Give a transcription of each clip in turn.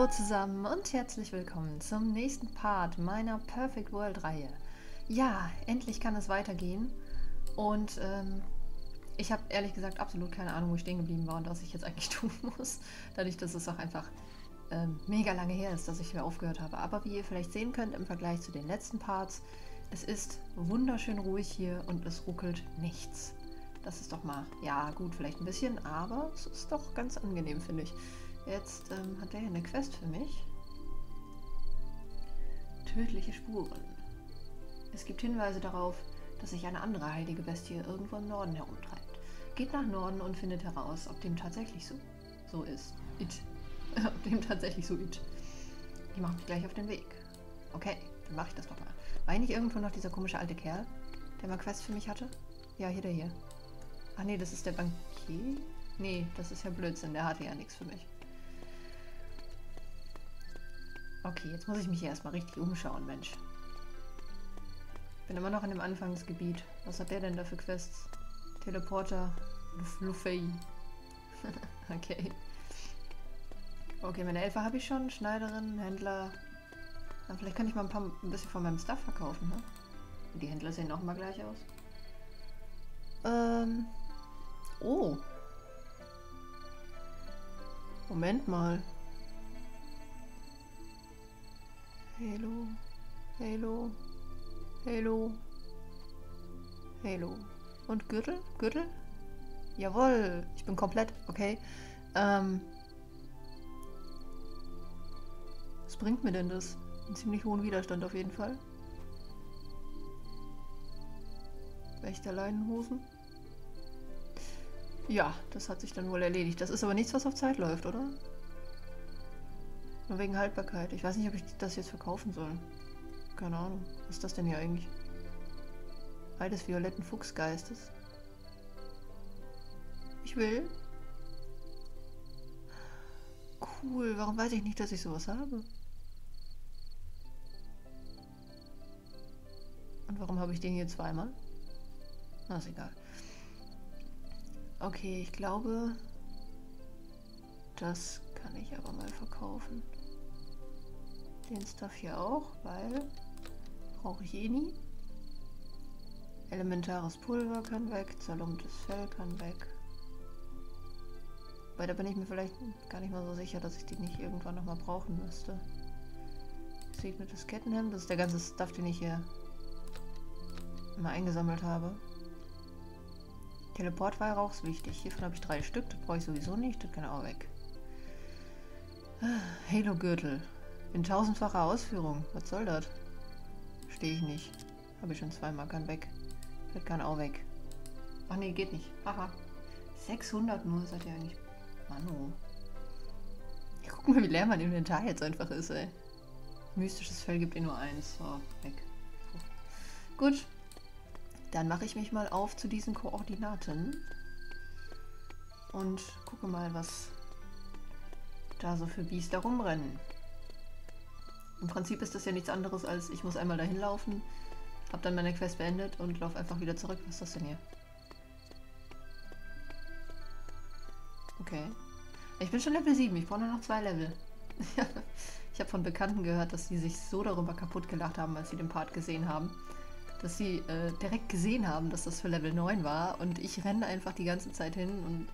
Ho zusammen und herzlich willkommen zum nächsten Part meiner Perfect World Reihe. Ja, endlich kann es weitergehen und ähm, ich habe ehrlich gesagt absolut keine Ahnung, wo ich stehen geblieben war und was ich jetzt eigentlich tun muss, dadurch, dass es auch einfach ähm, mega lange her ist, dass ich wieder aufgehört habe. Aber wie ihr vielleicht sehen könnt im Vergleich zu den letzten Parts, es ist wunderschön ruhig hier und es ruckelt nichts. Das ist doch mal, ja gut, vielleicht ein bisschen, aber es ist doch ganz angenehm, finde ich. Jetzt ähm, hat er hier eine Quest für mich. Tödliche Spuren. Es gibt Hinweise darauf, dass sich eine andere heilige Bestie irgendwo im Norden herumtreibt. Geht nach Norden und findet heraus, ob dem tatsächlich so, so ist. It. ob dem tatsächlich so it. Ich mache mich gleich auf den Weg. Okay, dann mache ich das doch mal. War nicht irgendwo noch dieser komische alte Kerl, der mal Quest für mich hatte? Ja, hier der hier. Ach nee, das ist der Bankier? Nee, das ist ja Blödsinn, der hatte ja nichts für mich. Okay, jetzt muss ich mich hier erstmal richtig umschauen, Mensch. Bin immer noch in dem Anfangsgebiet. Was hat der denn da für Quests? Teleporter, Luffey. okay. Okay, meine Elfe habe ich schon. Schneiderin, Händler. Na, vielleicht kann ich mal ein, paar, ein bisschen von meinem Stuff verkaufen, ne? Die Händler sehen auch mal gleich aus. Ähm. Oh. Moment mal. Halo. Halo. Halo. Halo. Und Gürtel? Gürtel? Jawohl. Ich bin komplett. Okay. Ähm. Was bringt mir denn das? Einen ziemlich hohen Widerstand auf jeden Fall. Wächterleinenhosen. Ja, das hat sich dann wohl erledigt. Das ist aber nichts, was auf Zeit läuft, oder? Nur wegen Haltbarkeit. Ich weiß nicht, ob ich das jetzt verkaufen soll. Keine Ahnung. Was ist das denn hier eigentlich? Ei des violetten Fuchsgeistes. Ich will. Cool, warum weiß ich nicht, dass ich sowas habe? Und warum habe ich den hier zweimal? Na, ist egal. Okay, ich glaube, das kann ich aber mal verkaufen. Den Stuff hier auch, weil brauche ich eh nie. Elementares Pulver kann weg, zerlumptes Fell kann weg. Weil da bin ich mir vielleicht gar nicht mal so sicher, dass ich die nicht irgendwann nochmal brauchen müsste. Gesegnetes Kettenhemd, das ist der ganze Stuff, den ich hier immer eingesammelt habe. Teleportweihrauch ist wichtig. Hiervon habe ich drei Stück, das brauche ich sowieso nicht, das kann auch weg. Halo-Gürtel. In tausendfacher Ausführung. Was soll das? Stehe ich nicht. Habe ich schon zweimal. Kann weg. Das kann auch weg. Ach nee, geht nicht. Haha. 600 nur seid ihr eigentlich. Mano. Guck mal, wie leer mein Inventar jetzt einfach ist, ey. Mystisches Fell gibt ihr nur eins. So, weg. Gut. Dann mache ich mich mal auf zu diesen Koordinaten. Und gucke mal, was da so für Biester rumrennen. Im Prinzip ist das ja nichts anderes als, ich muss einmal dahin laufen, habe dann meine Quest beendet und laufe einfach wieder zurück. Was ist das denn hier? Okay. Ich bin schon Level 7, ich brauche nur noch zwei Level. ich habe von Bekannten gehört, dass sie sich so darüber kaputt gelacht haben, als sie den Part gesehen haben, dass sie äh, direkt gesehen haben, dass das für Level 9 war und ich renne einfach die ganze Zeit hin und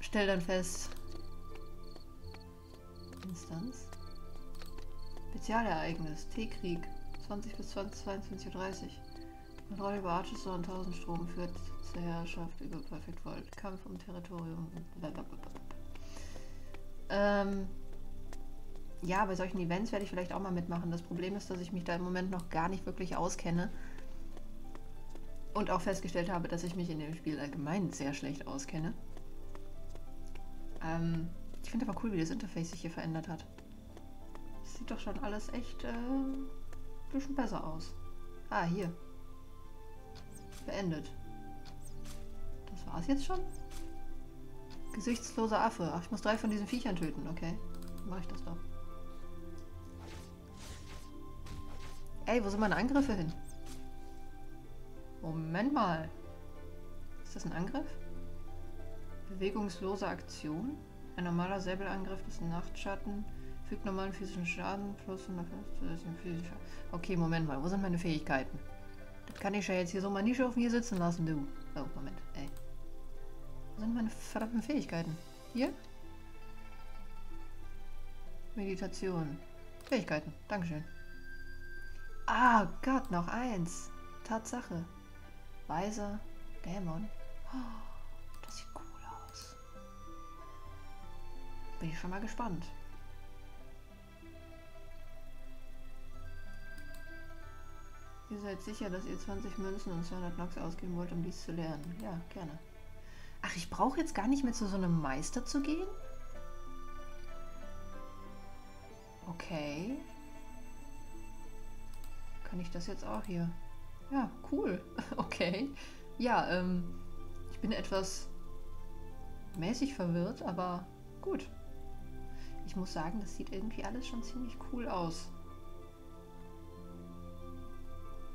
stelle dann fest, Instanz. Spezialereignis. T-Krieg. 20 bis 22.30 Uhr. Kontrolle über Archesor und 1000 Strom führt zur Herrschaft über Perfect World. Kampf um Territorium. Ähm, ja, bei solchen Events werde ich vielleicht auch mal mitmachen. Das Problem ist, dass ich mich da im Moment noch gar nicht wirklich auskenne. Und auch festgestellt habe, dass ich mich in dem Spiel allgemein sehr schlecht auskenne. Ähm, ich finde aber cool, wie das Interface sich hier verändert hat sieht doch schon alles echt äh, ein bisschen besser aus. Ah, hier. Beendet. Das war's jetzt schon? Gesichtsloser Affe. Ach, ich muss drei von diesen Viechern töten. Okay, dann mache ich das doch. Ey, wo sind meine Angriffe hin? Moment mal. Ist das ein Angriff? Bewegungslose Aktion? Ein normaler Säbelangriff ist ein Nachtschatten. Fügt normalen physischen Schaden plus 150 physischer. Okay, Moment mal. Wo sind meine Fähigkeiten? Das kann ich ja jetzt hier so mal nicht auf mir sitzen lassen, du. Oh, Moment. Ey. Wo sind meine verdammten Fähigkeiten? Hier? Meditation. Fähigkeiten. Dankeschön. Ah, Gott, noch eins. Tatsache. Weiser Dämon. Oh, das sieht cool aus. Bin ich schon mal gespannt. Ihr seid sicher, dass ihr 20 Münzen und 200 Nox ausgeben wollt, um dies zu lernen. Ja, gerne. Ach, ich brauche jetzt gar nicht mehr zu so einem Meister zu gehen? Okay. Kann ich das jetzt auch hier? Ja, cool. Okay. Ja, ähm, ich bin etwas mäßig verwirrt, aber gut. Ich muss sagen, das sieht irgendwie alles schon ziemlich cool aus.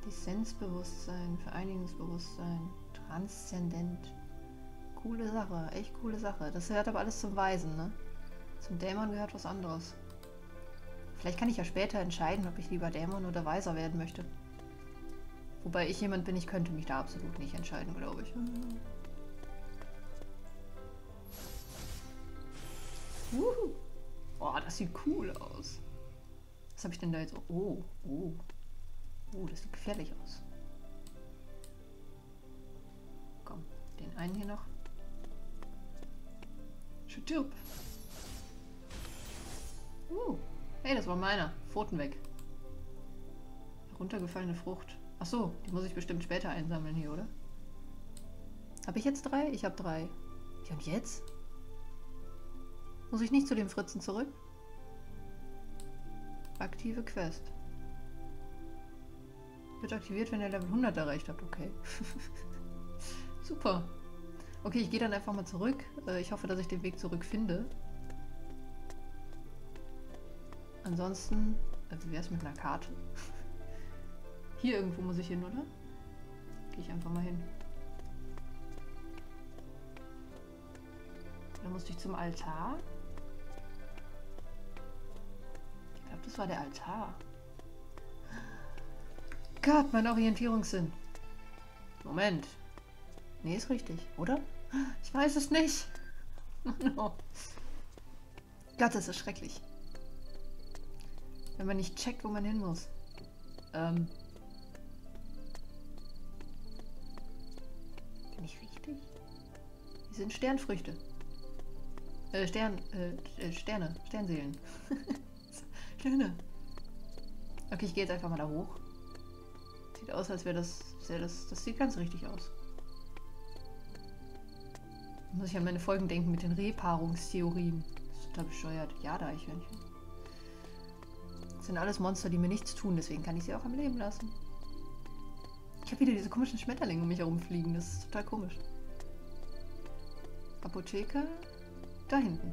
Dissensbewusstsein, Vereinigungsbewusstsein, Transzendent. Coole Sache, echt coole Sache. Das gehört aber alles zum Weisen, ne? Zum Dämon gehört was anderes. Vielleicht kann ich ja später entscheiden, ob ich lieber Dämon oder Weiser werden möchte. Wobei ich jemand bin, ich könnte mich da absolut nicht entscheiden, glaube ich. Uhu. Oh, das sieht cool aus. Was habe ich denn da jetzt? Oh, oh. Oh, das sieht gefährlich aus. Komm, den einen hier noch. Stirb. Uh, hey, das war meiner. Pfoten weg. Runtergefallene Frucht. Ach so, die muss ich bestimmt später einsammeln hier, oder? Habe ich jetzt drei? Ich habe drei. Ja, und jetzt? Muss ich nicht zu den Fritzen zurück? Aktive Quest. Wird aktiviert, wenn ihr Level 100 erreicht habt. Okay. Super. Okay, ich gehe dann einfach mal zurück. Äh, ich hoffe, dass ich den Weg zurück finde. Ansonsten, also wie wäre es mit einer Karte? Hier irgendwo muss ich hin, oder? Gehe ich einfach mal hin. Da musste ich zum Altar. Ich glaube, das war der Altar. Gott, mein Orientierungssinn. Moment. Nee, ist richtig, oder? Ich weiß es nicht. Oh no. Gott, das ist schrecklich. Wenn man nicht checkt, wo man hin muss. Ähm. Bin ich richtig? Die sind Sternfrüchte. Äh, Stern, äh, äh Sterne, Sternseelen. Sterne. Okay, ich gehe jetzt einfach mal da hoch. Sieht aus, als wäre das, wär das. Das sieht ganz richtig aus. Muss ich an meine Folgen denken mit den Repaarungstheorien. Das ist total bescheuert. Ja, da Eichhörnchen. Das sind alles Monster, die mir nichts tun, deswegen kann ich sie auch am Leben lassen. Ich habe wieder diese komischen Schmetterlinge um mich herumfliegen. Das ist total komisch. Apotheker? Da hinten.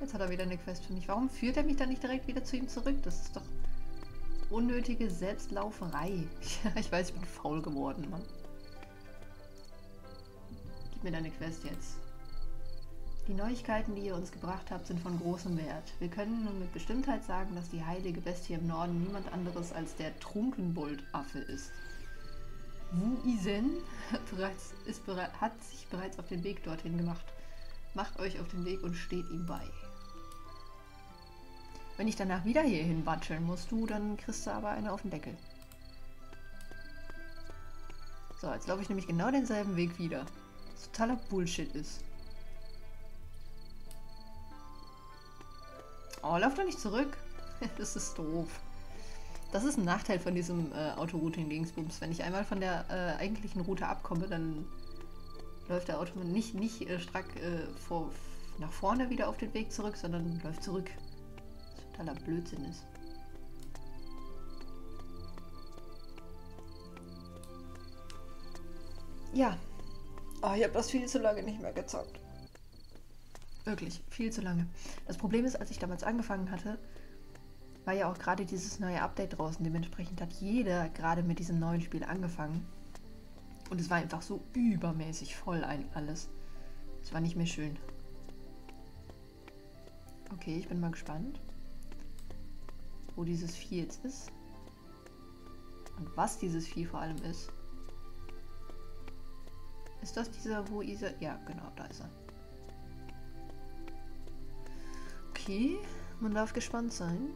Jetzt hat er wieder eine Quest für mich. Warum führt er mich dann nicht direkt wieder zu ihm zurück? Das ist doch unnötige Selbstlauferei. ich weiß, ich bin faul geworden, Mann. Gib mir deine Quest jetzt. Die Neuigkeiten, die ihr uns gebracht habt, sind von großem Wert. Wir können nun mit Bestimmtheit sagen, dass die heilige Bestie im Norden niemand anderes als der Trunkenbold-Affe ist. Wu Isen bereits, ist, hat sich bereits auf den Weg dorthin gemacht. Macht euch auf den Weg und steht ihm bei. Wenn ich danach wieder hierhin watscheln musst du, dann kriegst du aber eine auf den Deckel. So, jetzt laufe ich nämlich genau denselben Weg wieder. Was totaler Bullshit ist. Oh, lauf doch nicht zurück. das ist doof. Das ist ein Nachteil von diesem äh, Autorouting-Dingsbums. Wenn ich einmal von der äh, eigentlichen Route abkomme, dann läuft der Auto nicht, nicht äh, strack äh, vor, nach vorne wieder auf den Weg zurück, sondern läuft zurück totaler Blödsinn ist. Ja. Oh, ich habe das viel zu lange nicht mehr gezockt. Wirklich, viel zu lange. Das Problem ist, als ich damals angefangen hatte, war ja auch gerade dieses neue Update draußen. Dementsprechend hat jeder gerade mit diesem neuen Spiel angefangen. Und es war einfach so übermäßig voll ein alles. Es war nicht mehr schön. Okay, ich bin mal gespannt, wo dieses Vieh jetzt ist. Und was dieses Vieh vor allem ist. Ist das dieser, wo Isa... Ja, genau, da ist er. Okay, man darf gespannt sein.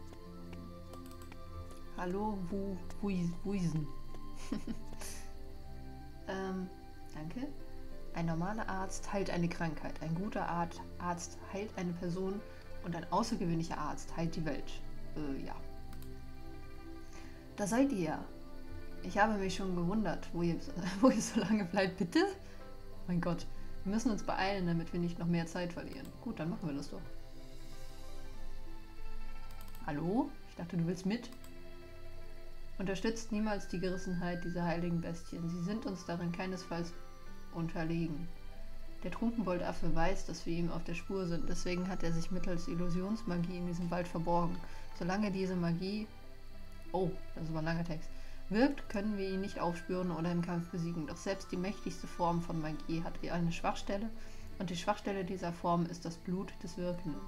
Hallo, Wu, Wuisen. ähm, danke. Ein normaler Arzt heilt eine Krankheit. Ein guter Arzt heilt eine Person und ein außergewöhnlicher Arzt heilt die Welt. Äh, ja. Da seid ihr ja. Ich habe mich schon gewundert, wo ihr, wo ihr so lange bleibt. Bitte? Mein Gott, wir müssen uns beeilen, damit wir nicht noch mehr Zeit verlieren. Gut, dann machen wir das doch. Hallo? Ich dachte, du willst mit? Unterstützt niemals die Gerissenheit dieser heiligen Bestien. Sie sind uns darin keinesfalls unterlegen. Der Trunkenboldaffe weiß, dass wir ihm auf der Spur sind, deswegen hat er sich mittels Illusionsmagie in diesem Wald verborgen. Solange diese Magie... Oh, das war ein langer Text. Wirkt, können wir ihn nicht aufspüren oder im Kampf besiegen. Doch selbst die mächtigste Form von Magie hat eine Schwachstelle und die Schwachstelle dieser Form ist das Blut des Wirkenden.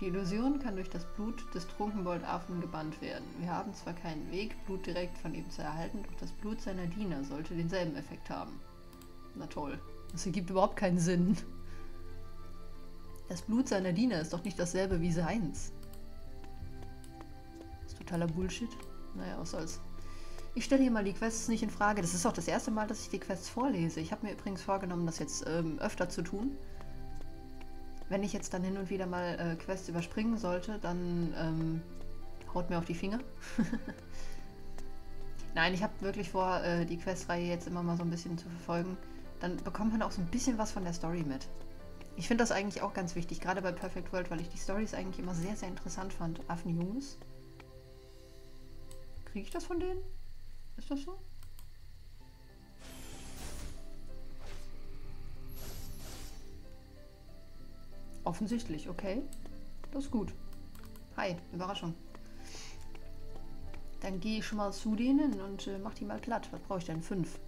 Die Illusion kann durch das Blut des Trunkenboldaffen gebannt werden. Wir haben zwar keinen Weg, Blut direkt von ihm zu erhalten, doch das Blut seiner Diener sollte denselben Effekt haben. Na toll. Das ergibt überhaupt keinen Sinn. Das Blut seiner Diener ist doch nicht dasselbe wie seins. Totaler Bullshit. Naja, was soll's. Ich stelle hier mal die Quests nicht in Frage. Das ist auch das erste Mal, dass ich die Quests vorlese. Ich habe mir übrigens vorgenommen, das jetzt ähm, öfter zu tun. Wenn ich jetzt dann hin und wieder mal äh, Quests überspringen sollte, dann ähm, haut mir auf die Finger. Nein, ich habe wirklich vor, äh, die Questreihe jetzt immer mal so ein bisschen zu verfolgen dann bekommt man auch so ein bisschen was von der Story mit. Ich finde das eigentlich auch ganz wichtig, gerade bei Perfect World, weil ich die Stories eigentlich immer sehr, sehr interessant fand. Affenjungs. Kriege ich das von denen? Ist das so? Offensichtlich, okay. Das ist gut. Hi, Überraschung. Dann gehe ich schon mal zu denen und äh, mach die mal platt. Was brauche ich denn? Fünf.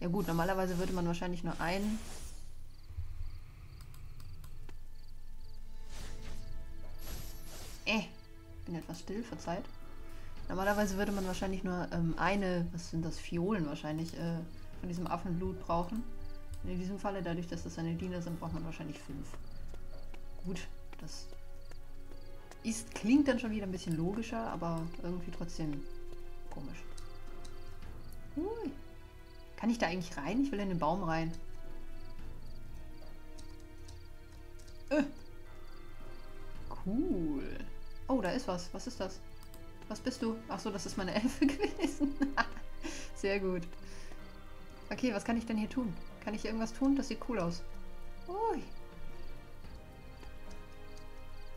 Ja gut, normalerweise würde man wahrscheinlich nur einen... Äh, bin etwas still, verzeiht. Normalerweise würde man wahrscheinlich nur ähm, eine, was sind das, Fiolen wahrscheinlich, äh, von diesem Affenblut brauchen. in diesem Falle, dadurch, dass das seine Diener sind, braucht man wahrscheinlich fünf. Gut, das ist, klingt dann schon wieder ein bisschen logischer, aber irgendwie trotzdem komisch. Hui. Kann ich da eigentlich rein? Ich will in den Baum rein. Äh. Cool. Oh, da ist was. Was ist das? Was bist du? Ach so, das ist meine Elfe gewesen. Sehr gut. Okay, was kann ich denn hier tun? Kann ich irgendwas tun? Das sieht cool aus. Ui.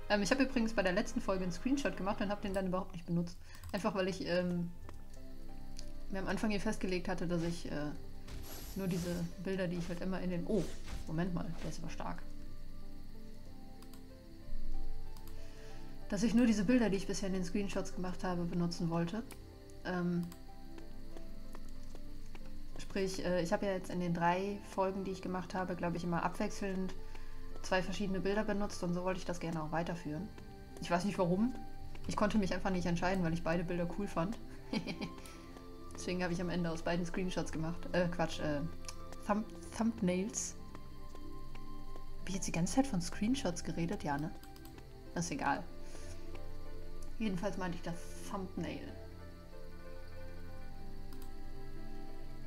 Ähm, ich habe übrigens bei der letzten Folge einen Screenshot gemacht und habe den dann überhaupt nicht benutzt. Einfach weil ich ähm, mir am Anfang hier festgelegt hatte, dass ich äh, nur diese Bilder, die ich halt immer in den... Oh, Moment mal, der ist aber stark. Dass ich nur diese Bilder, die ich bisher in den Screenshots gemacht habe, benutzen wollte. Ähm, sprich, äh, ich habe ja jetzt in den drei Folgen, die ich gemacht habe, glaube ich, immer abwechselnd zwei verschiedene Bilder benutzt und so wollte ich das gerne auch weiterführen. Ich weiß nicht warum. Ich konnte mich einfach nicht entscheiden, weil ich beide Bilder cool fand. Deswegen habe ich am Ende aus beiden Screenshots gemacht. Äh, Quatsch, äh, Thumb Thumbnails. Habe ich jetzt die ganze Zeit von Screenshots geredet? Ja, ne? Das ist egal. Jedenfalls meinte ich das Thumbnail.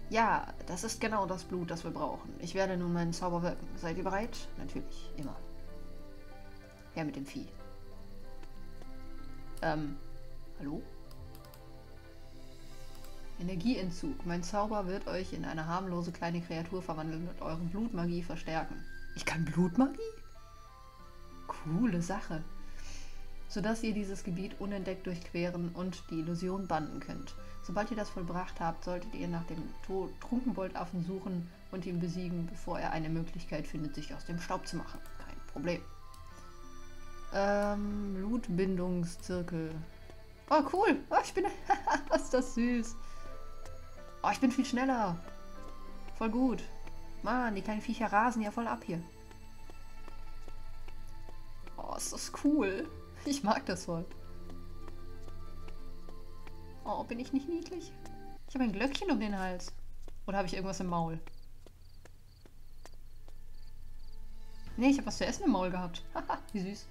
Ja, das ist genau das Blut, das wir brauchen. Ich werde nun meinen Zauber wirken. Seid ihr bereit? Natürlich, immer. Her mit dem Vieh. Ähm, hallo? Energieentzug. Mein Zauber wird euch in eine harmlose kleine Kreatur verwandeln und eure Blutmagie verstärken. Ich kann Blutmagie? Coole Sache. Sodass ihr dieses Gebiet unentdeckt durchqueren und die Illusion bannen könnt. Sobald ihr das vollbracht habt, solltet ihr nach dem Trunkenboldaffen suchen und ihn besiegen, bevor er eine Möglichkeit findet, sich aus dem Staub zu machen. Kein Problem. Ähm, Blutbindungszirkel. Oh, cool. Oh, ich bin... ist das süß. Oh, ich bin viel schneller. Voll gut. Mann, die kleinen Viecher rasen ja voll ab hier. Oh, ist das cool. Ich mag das voll. Oh, bin ich nicht niedlich? Ich habe ein Glöckchen um den Hals. Oder habe ich irgendwas im Maul? Nee, ich habe was zu essen im Maul gehabt. Haha, wie süß.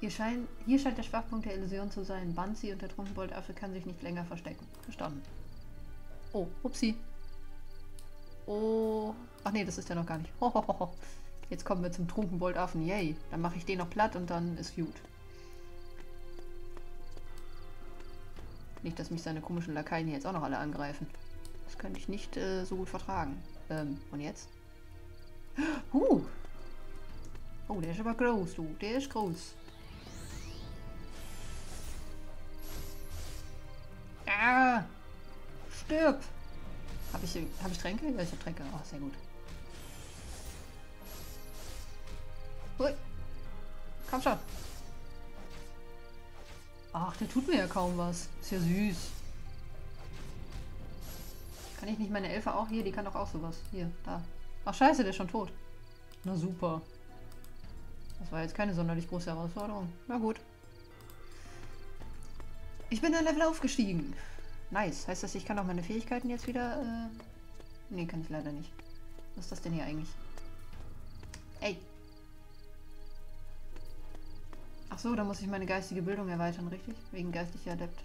Hier, schein, hier scheint der Schwachpunkt der Illusion zu sein. Bansi und der Trunkenboldaffe kann sich nicht länger verstecken. Verstanden. Oh, upsi. Oh. Ach nee, das ist ja noch gar nicht. Hohoho. Jetzt kommen wir zum Trunkenboldaffen. Yay. Dann mache ich den noch platt und dann ist gut. Nicht, dass mich seine komischen Lakaien jetzt auch noch alle angreifen. Das könnte ich nicht äh, so gut vertragen. Ähm, und jetzt? Huh. Oh, der ist aber groß, du. Der ist groß. Ah! Stirb! Habe ich, hab ich Tränke? Ja, ich habe Tränke. Oh, sehr gut. Hui. Komm schon. Ach, der tut mir ja kaum was. Ist ja süß. Kann ich nicht meine Elfe auch? Hier, die kann doch auch sowas. Hier, da. Ach scheiße, der ist schon tot. Na super. Das war jetzt keine sonderlich große Herausforderung. Na gut. Ich bin ein Level aufgestiegen. Nice. Heißt das, ich kann auch meine Fähigkeiten jetzt wieder... Äh... Nee, kann ich leider nicht. Was ist das denn hier eigentlich? Ey. Ach so, da muss ich meine geistige Bildung erweitern, richtig? Wegen geistlicher Adept.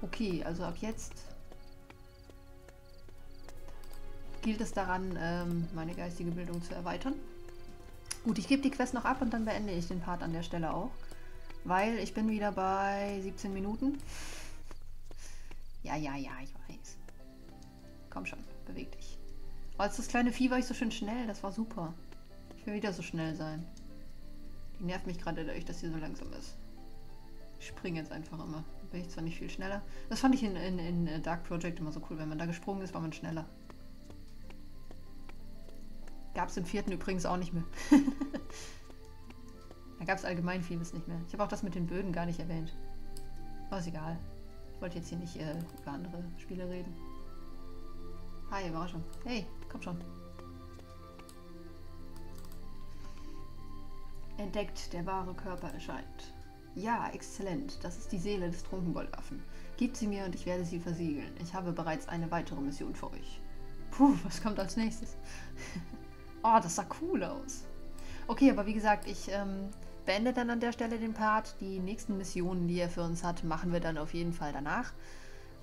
Okay, also ab jetzt gilt es daran, ähm, meine geistige Bildung zu erweitern. Gut, ich gebe die Quest noch ab und dann beende ich den Part an der Stelle auch. Weil ich bin wieder bei 17 Minuten. Ja, ja, ja, ich weiß. Komm schon, beweg dich. Oh, als das kleine Vieh war ich so schön schnell, das war super. Ich will wieder so schnell sein. Die nervt mich gerade dadurch, dass sie so langsam ist. Ich springe jetzt einfach immer. Bin ich zwar nicht viel schneller. Das fand ich in, in, in äh, Dark Project immer so cool. Wenn man da gesprungen ist, war man schneller. Gab es im vierten übrigens auch nicht mehr. da gab es allgemein vieles nicht mehr. Ich habe auch das mit den Böden gar nicht erwähnt. Aber ist egal. Ich wollte jetzt hier nicht äh, über andere Spiele reden. Hi, Überraschung. Hey, komm schon. Entdeckt, der wahre Körper erscheint. Ja, exzellent. Das ist die Seele des Trunkenboldaffen. Gebt sie mir und ich werde sie versiegeln. Ich habe bereits eine weitere Mission für euch. Puh, was kommt als nächstes? oh, das sah cool aus. Okay, aber wie gesagt, ich ähm, beende dann an der Stelle den Part. Die nächsten Missionen, die er für uns hat, machen wir dann auf jeden Fall danach.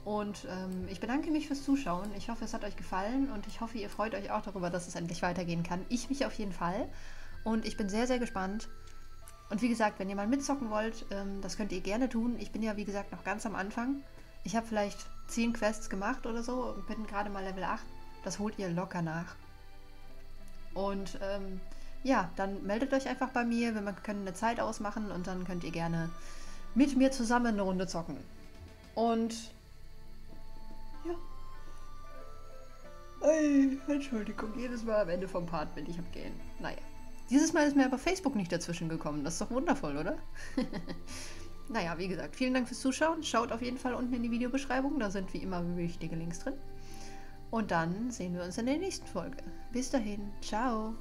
Und ähm, ich bedanke mich fürs Zuschauen. Ich hoffe, es hat euch gefallen und ich hoffe, ihr freut euch auch darüber, dass es endlich weitergehen kann. Ich mich auf jeden Fall. Und ich bin sehr, sehr gespannt. Und wie gesagt, wenn ihr mal mitzocken wollt, ähm, das könnt ihr gerne tun. Ich bin ja, wie gesagt, noch ganz am Anfang. Ich habe vielleicht 10 Quests gemacht oder so und bin gerade mal Level 8. Das holt ihr locker nach. Und ähm, ja, dann meldet euch einfach bei mir. Wir können eine Zeit ausmachen und dann könnt ihr gerne mit mir zusammen eine Runde zocken. Und ja. Ey, Entschuldigung, jedes Mal am Ende vom Part bin ich am Gehen. Naja. Dieses Mal ist mir aber Facebook nicht dazwischen gekommen. Das ist doch wundervoll, oder? naja, wie gesagt, vielen Dank fürs Zuschauen. Schaut auf jeden Fall unten in die Videobeschreibung. Da sind wie immer wichtige Links drin. Und dann sehen wir uns in der nächsten Folge. Bis dahin. Ciao.